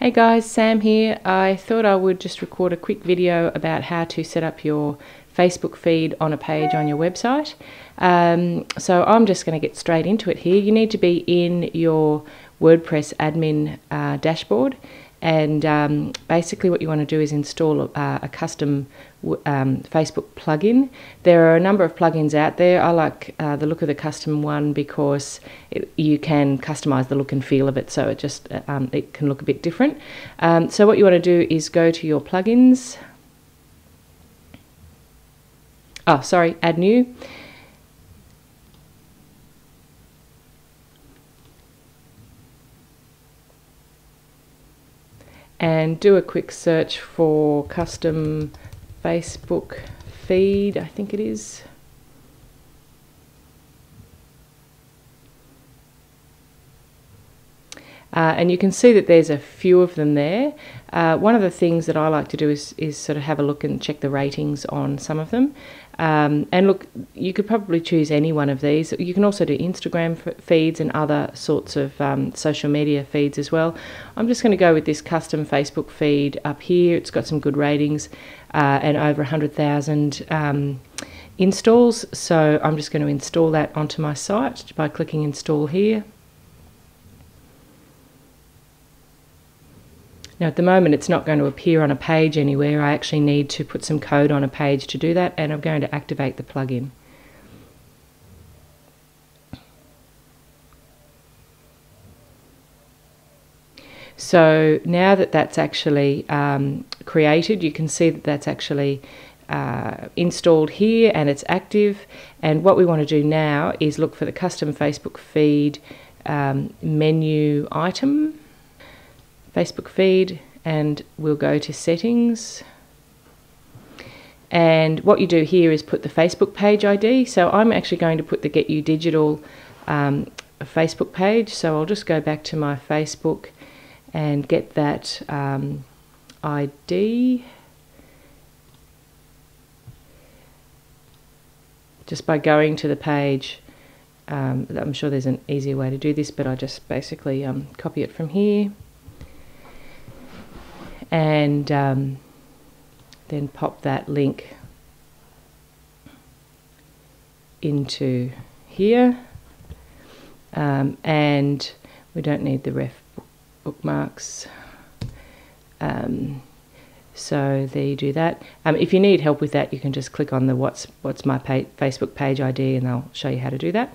Hey guys, Sam here. I thought I would just record a quick video about how to set up your Facebook feed on a page on your website. Um, so I'm just going to get straight into it here. You need to be in your WordPress admin uh, dashboard and um, basically what you want to do is install a, a custom um, Facebook plugin. There are a number of plugins out there. I like uh, the look of the custom one because it, you can customize the look and feel of it so it just uh, um, it can look a bit different. Um, so what you want to do is go to your plugins. Oh, sorry, add new. And do a quick search for custom Facebook feed, I think it is. Uh, and you can see that there's a few of them there. Uh, one of the things that I like to do is, is sort of have a look and check the ratings on some of them. Um, and look, you could probably choose any one of these. You can also do Instagram feeds and other sorts of um, social media feeds as well. I'm just going to go with this custom Facebook feed up here. It's got some good ratings uh, and over 100,000 um, installs. So I'm just going to install that onto my site by clicking install here. Now at the moment it's not going to appear on a page anywhere. I actually need to put some code on a page to do that and I'm going to activate the plugin. So now that that's actually um, created, you can see that that's actually uh, installed here and it's active. And what we want to do now is look for the custom Facebook feed um, menu item Facebook feed and we'll go to settings. And what you do here is put the Facebook page ID so I'm actually going to put the Get You Digital um, Facebook page. So I'll just go back to my Facebook and get that um, ID just by going to the page um, I'm sure there's an easier way to do this but I just basically um, copy it from here and um, then pop that link into here. Um, and we don't need the ref bookmarks. Um, so there you do that. Um, if you need help with that you can just click on the what's what's my Facebook page ID and I'll show you how to do that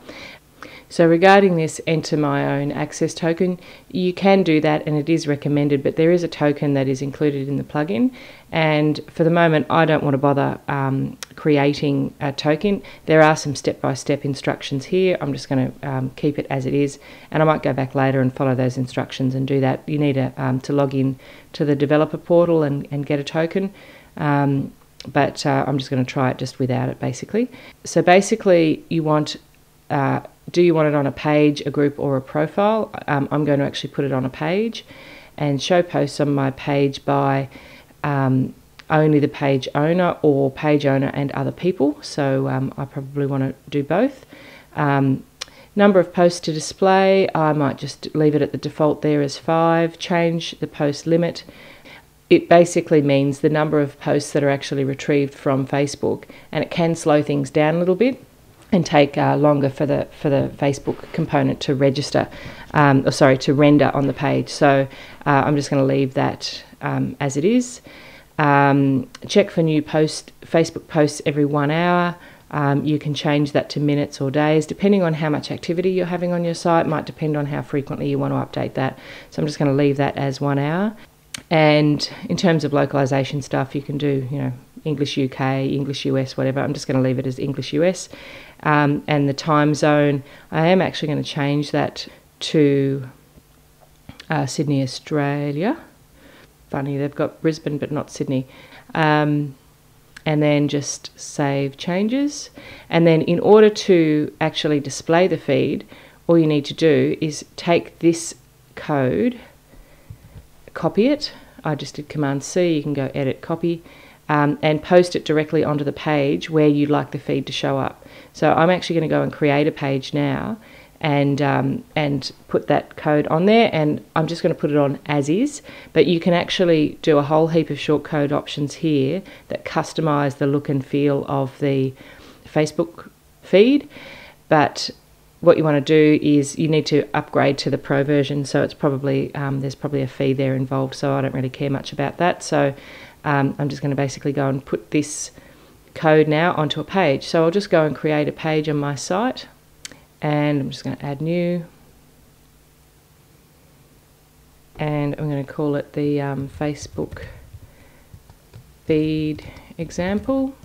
so regarding this enter my own access token, you can do that and it is recommended, but there is a token that is included in the plugin. And for the moment, I don't want to bother um, creating a token. There are some step-by-step instructions here. I'm just going to um, keep it as it is, and I might go back later and follow those instructions and do that. You need a, um, to log in to the developer portal and, and get a token. Um, but uh, I'm just going to try it just without it basically. So basically, you want uh, do you want it on a page, a group, or a profile? Um, I'm going to actually put it on a page and show posts on my page by um, only the page owner or page owner and other people. So um, I probably want to do both. Um, number of posts to display, I might just leave it at the default there as five, change the post limit. It basically means the number of posts that are actually retrieved from Facebook, and it can slow things down a little bit and take uh, longer for the for the Facebook component to register, um, or sorry, to render on the page. So uh, I'm just going to leave that um, as it is. Um, check for new post Facebook posts every one hour. Um, you can change that to minutes or days, depending on how much activity you're having on your site. Might depend on how frequently you want to update that. So I'm just going to leave that as one hour. And in terms of localization stuff, you can do you know English UK, English US, whatever. I'm just going to leave it as English US. Um, and the time zone, I am actually going to change that to uh, Sydney, Australia. Funny, they've got Brisbane but not Sydney. Um, and then just save changes. And then, in order to actually display the feed, all you need to do is take this code, copy it. I just did Command C, you can go edit, copy, um, and post it directly onto the page where you'd like the feed to show up. So I'm actually going to go and create a page now and um, and put that code on there and I'm just going to put it on as is. But you can actually do a whole heap of shortcode options here that customize the look and feel of the Facebook feed. But what you want to do is you need to upgrade to the pro version so it's probably um, there's probably a fee there involved so I don't really care much about that. So um, I'm just going to basically go and put this code now onto a page. So I'll just go and create a page on my site and I'm just going to add new. And I'm going to call it the um, Facebook feed example.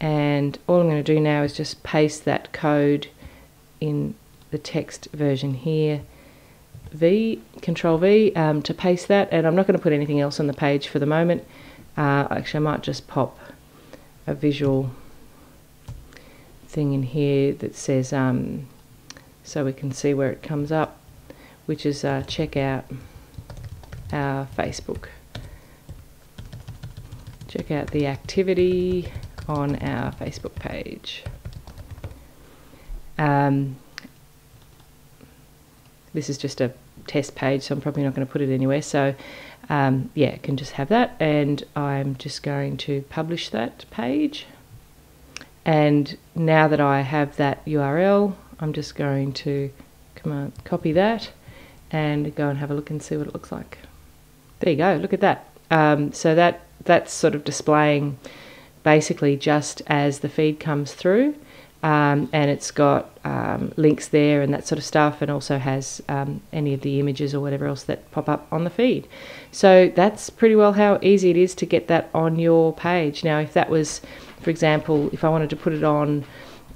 And all I'm going to do now is just paste that code in the text version here V control V um, to paste that and I'm not going to put anything else on the page for the moment. Uh, actually I might just pop a visual thing in here that says um, so we can see where it comes up which is uh, check out our Facebook. Check out the activity on our Facebook page. Um, this is just a test page so I'm probably not going to put it anywhere. So um, yeah can just have that. And I'm just going to publish that page. And now that I have that URL I'm just going to command copy that and go and have a look and see what it looks like. There you go look at that. Um, so that that's sort of displaying basically just as the feed comes through um, and it's got um, links there and that sort of stuff, and also has um, any of the images or whatever else that pop up on the feed. So that's pretty well how easy it is to get that on your page. Now, if that was, for example, if I wanted to put it on,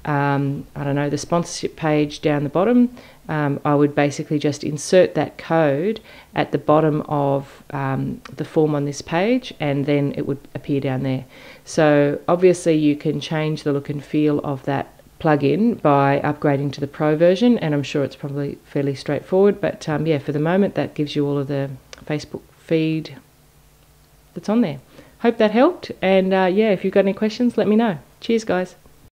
um, I don't know, the sponsorship page down the bottom, um, I would basically just insert that code at the bottom of um, the form on this page and then it would appear down there. So obviously you can change the look and feel of that plugin by upgrading to the pro version and I'm sure it's probably fairly straightforward but um, yeah for the moment that gives you all of the Facebook feed that's on there. Hope that helped and uh, yeah if you've got any questions let me know. Cheers guys.